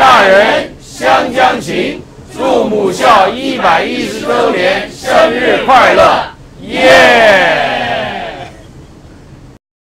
大人湘江情祝母校一百一十周年生日快乐。